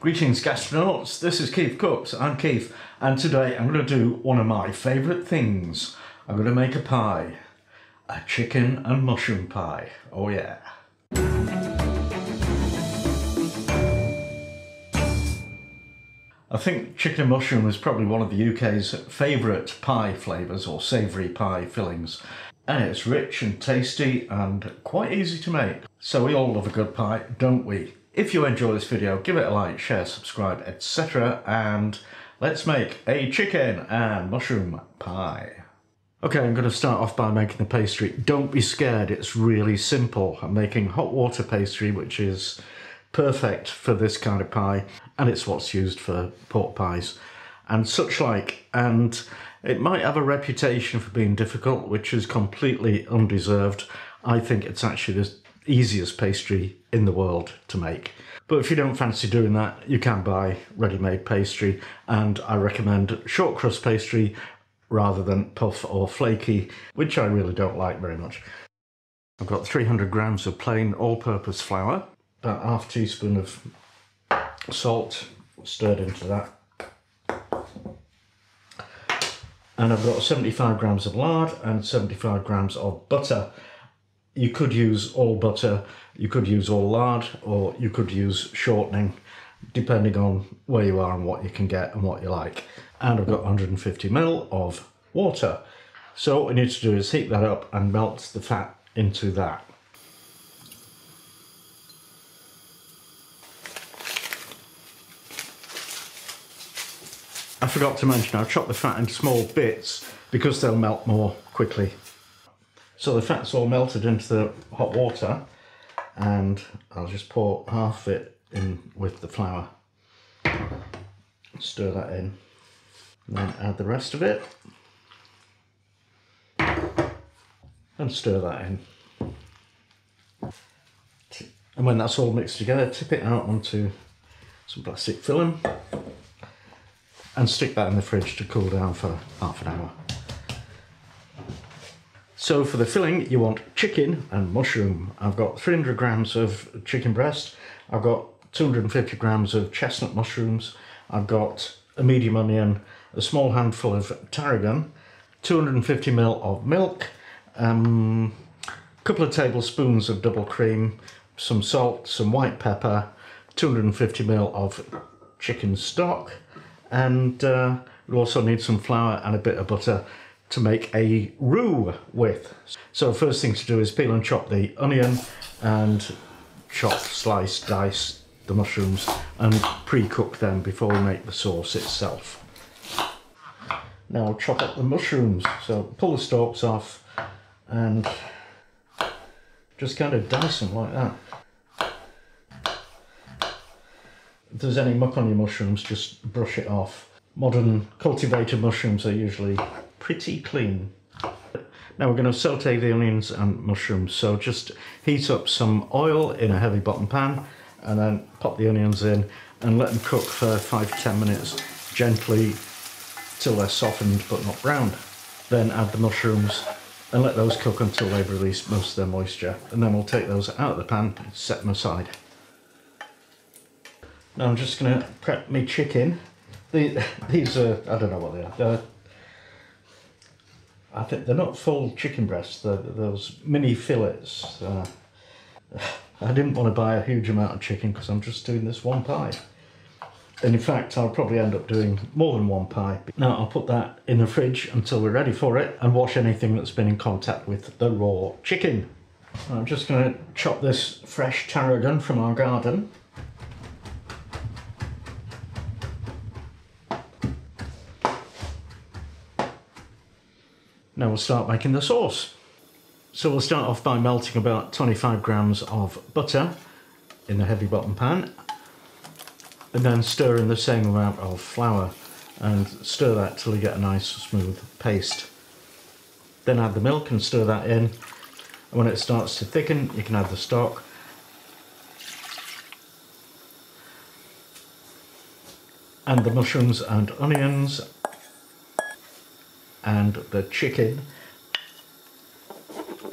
Greetings gastronauts, this is Keef Cooks, I'm Keef and today I'm going to do one of my favourite things. I'm going to make a pie. A chicken and mushroom pie, oh yeah. I think chicken and mushroom is probably one of the UK's favourite pie flavours or savoury pie fillings. And it's rich and tasty and quite easy to make. So we all love a good pie, don't we? If you enjoy this video, give it a like, share, subscribe, etc. And let's make a chicken and mushroom pie. Okay, I'm going to start off by making the pastry. Don't be scared, it's really simple. I'm making hot water pastry, which is perfect for this kind of pie, and it's what's used for pork pies and such like. And it might have a reputation for being difficult, which is completely undeserved. I think it's actually the easiest pastry in the world to make. But if you don't fancy doing that, you can buy ready-made pastry, and I recommend short crust pastry rather than puff or flaky, which I really don't like very much. I've got 300 grams of plain all-purpose flour, about half teaspoon of salt stirred into that. And I've got 75 grams of lard and 75 grams of butter you could use all butter, you could use all lard, or you could use shortening, depending on where you are and what you can get and what you like. And I've got 150 ml of water. So what we need to do is heat that up and melt the fat into that. I forgot to mention I've chopped the fat into small bits because they'll melt more quickly. So the fat's all melted into the hot water and I'll just pour half it in with the flour. Stir that in. Then add the rest of it. And stir that in. And when that's all mixed together, tip it out onto some plastic film and stick that in the fridge to cool down for half an hour. So for the filling, you want chicken and mushroom. I've got 300 grams of chicken breast. I've got 250 grams of chestnut mushrooms. I've got a medium onion, a small handful of tarragon, 250 ml of milk, um, a couple of tablespoons of double cream, some salt, some white pepper, 250 ml of chicken stock, and uh, we also need some flour and a bit of butter to make a roux with. So first thing to do is peel and chop the onion and chop, slice, dice the mushrooms and pre-cook them before we make the sauce itself. Now chop up the mushrooms, so pull the stalks off and just kind of dice them like that. If there's any muck on your mushrooms, just brush it off. Modern cultivated mushrooms are usually pretty clean. Now we're going to saute the onions and mushrooms. So just heat up some oil in a heavy bottom pan and then pop the onions in and let them cook for five to 10 minutes gently till they're softened but not browned. Then add the mushrooms and let those cook until they've released most of their moisture. And then we'll take those out of the pan and set them aside. Now I'm just going to prep my chicken. these are, I don't know what they are. They're I think they're not full chicken breasts, they're those mini fillets. Uh, I didn't want to buy a huge amount of chicken because I'm just doing this one pie. And in fact, I'll probably end up doing more than one pie. Now I'll put that in the fridge until we're ready for it and wash anything that's been in contact with the raw chicken. I'm just going to chop this fresh tarragon from our garden Now we'll start making the sauce. So we'll start off by melting about 25 grams of butter in the heavy bottom pan and then stir in the same amount of flour and stir that till you get a nice smooth paste. Then add the milk and stir that in and when it starts to thicken you can add the stock and the mushrooms and onions and the chicken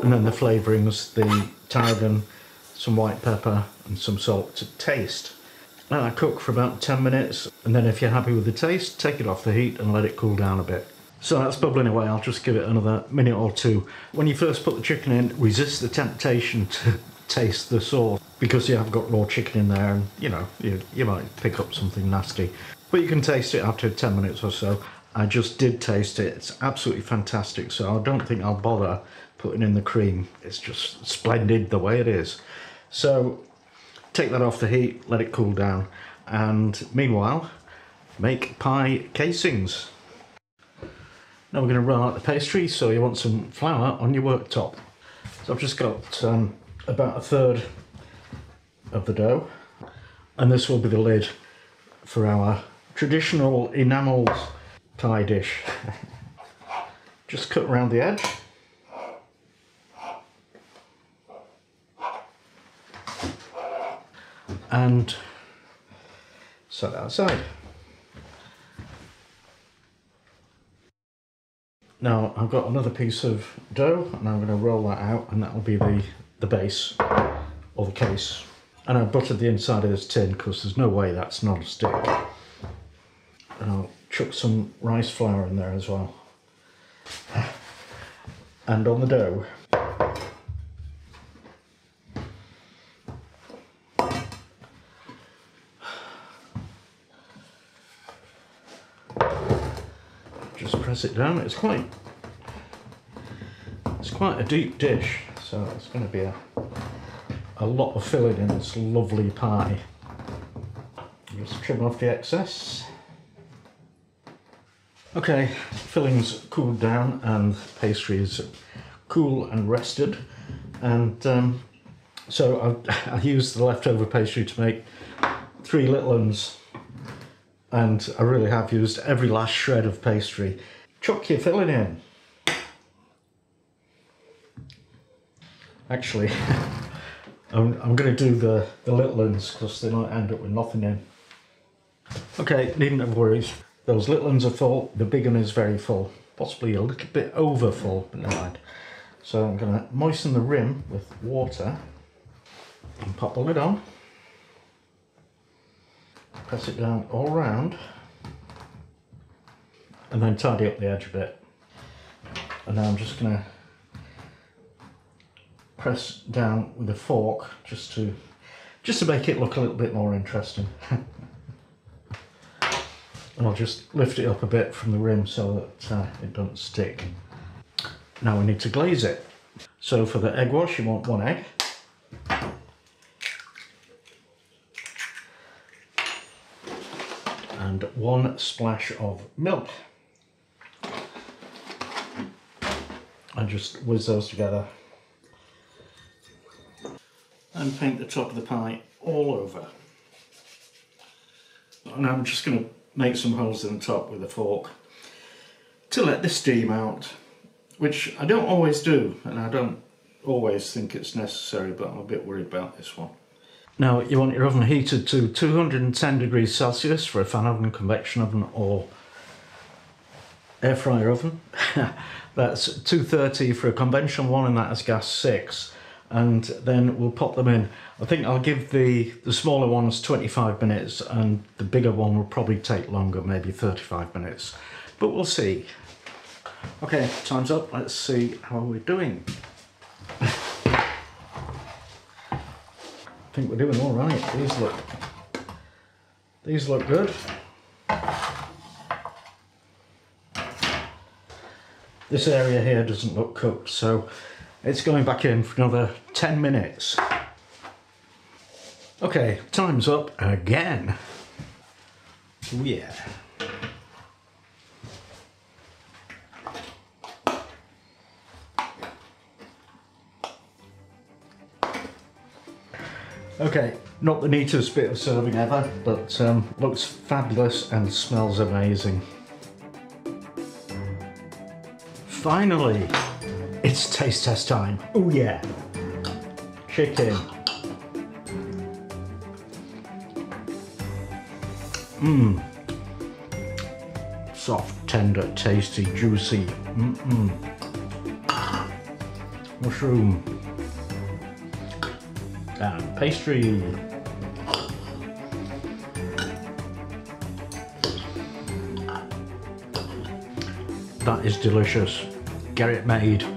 and then the flavourings, the tarragon, some white pepper and some salt to taste. Let that cook for about 10 minutes and then if you're happy with the taste, take it off the heat and let it cool down a bit. So that's bubbling away, I'll just give it another minute or two. When you first put the chicken in, resist the temptation to taste the sauce because you have got raw chicken in there and you know, you, you might pick up something nasty. But you can taste it after 10 minutes or so. I just did taste it, it's absolutely fantastic, so I don't think I'll bother putting in the cream. It's just splendid the way it is. So take that off the heat, let it cool down, and meanwhile, make pie casings. Now we're going to roll out the pastry, so you want some flour on your worktop. So I've just got um, about a third of the dough, and this will be the lid for our traditional enamelled pie dish. just cut around the edge. And set that aside. Now I've got another piece of dough and I'm going to roll that out and that will be the, the base or the case. And I've buttered the inside of this tin because there's no way that's not a stick. And I'll chuck some rice flour in there as well. And on the dough, just press it down. It's quite it's quite a deep dish, so it's going to be a a lot of filling in this lovely pie. Just trim off the excess. Okay, filling's cooled down and pastry is cool and rested, and um, so I, I used the leftover pastry to make three little ones and I really have used every last shred of pastry. Chuck your filling in. Actually, I'm, I'm going to do the, the little ones because they might end up with nothing in. Okay, needn't have worries. Those little ones are full, the big one is very full. Possibly a little bit over full, but never mind. So I'm going to moisten the rim with water and pop the lid on press it down all round and then tidy up the edge a bit and now I'm just going to press down with a fork just to just to make it look a little bit more interesting and I'll just lift it up a bit from the rim so that uh, it doesn't stick now we need to glaze it so for the egg wash you want one egg and one splash of milk. And just whiz those together. And paint the top of the pie all over. And I'm just going to make some holes in the top with a fork to let the steam out, which I don't always do, and I don't always think it's necessary, but I'm a bit worried about this one. Now you want your oven heated to 210 degrees Celsius for a fan oven, convection oven or air fryer oven. That's 230 for a conventional one and that is gas 6 and then we'll pop them in. I think I'll give the, the smaller ones 25 minutes and the bigger one will probably take longer, maybe 35 minutes, but we'll see. Okay, time's up. Let's see how we're doing. I think we're doing all right. These look, these look good. This area here doesn't look cooked, so it's going back in for another 10 minutes. Okay, time's up again. Oh yeah. Okay, not the neatest bit of serving ever, but um, looks fabulous and smells amazing. Finally, it's taste test time. Oh yeah. Chicken. Mmm. Soft, tender, tasty, juicy. Mmm, Mushroom. And pastry. That is delicious. Get it made